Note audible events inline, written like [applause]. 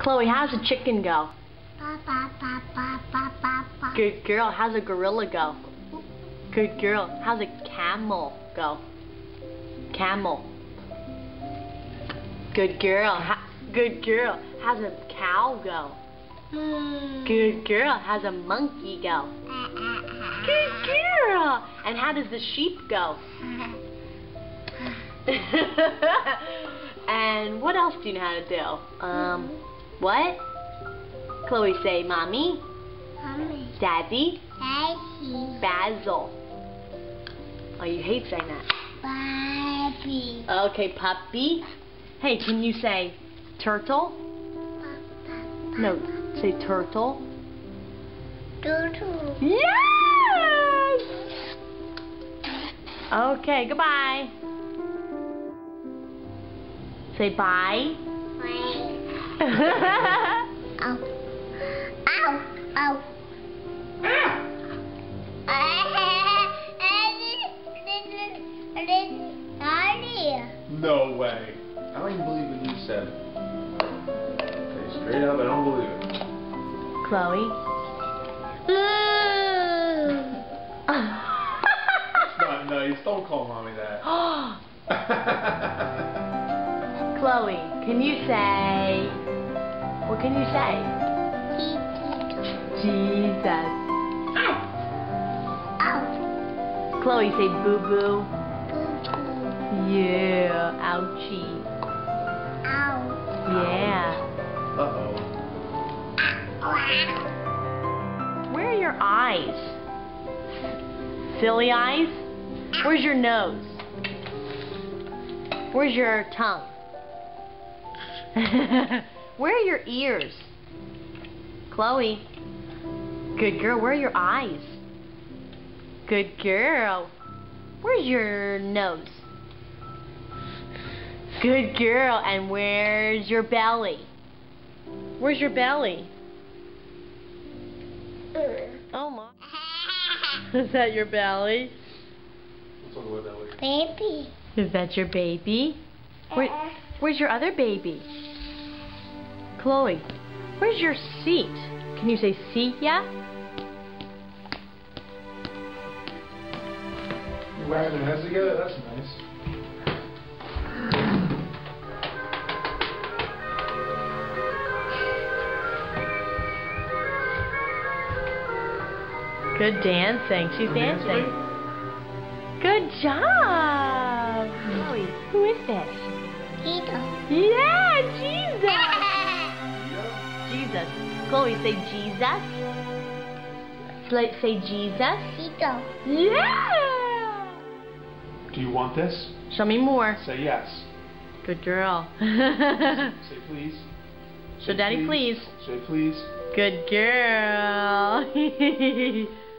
Chloe, how's a chicken go? Good girl. How's a gorilla go? Good girl. How's a camel go? Camel. Good girl. Good girl. How's a cow go? Good girl. How's a monkey go? Good girl. And how does the sheep go? [laughs] and what else do you know how to do? Um, what? Chloe say, mommy, Mommy, daddy, Daddy, basil. Oh, you hate saying that. Baby. Okay, puppy. Hey, can you say turtle? No, say turtle. Turtle. Yes! Okay, goodbye. Say bye. Bye. Ow. Ow. Ow. No way. I don't even believe what you said. Okay, straight up, I don't believe it. Chloe. Not nice. Don't call mommy that. [gasps] [laughs] Chloe, can you say, what can you say? Jesus. Chloe, say boo boo. Yeah, ouchie. Yeah. Uh-oh. Where are your eyes? Silly eyes? Where's your nose? Where's your tongue? [laughs] Where are your ears? Chloe. Good girl. Where are your eyes? Good girl. Where's your nose? Good girl. And where's your belly? Where's your belly? Uh. Oh my. [laughs] Is that your belly? Let's talk about that. Baby. Is that your baby? Where, uh-uh. Where's your other baby? Chloe, where's your seat? Can you say seat yet? You're wagging their heads together? That's nice. Good dancing. She's Wanna dance dancing. Good job. Chloe, who is this? Tito. Yeah, Jesus. [laughs] Jesus. Chloe, say Jesus. Say say Jesus. Tito. Yeah. Do you want this? Show me more. Say yes. Good girl. [laughs] Say please. So, Daddy, please. Say please. Good girl. [laughs]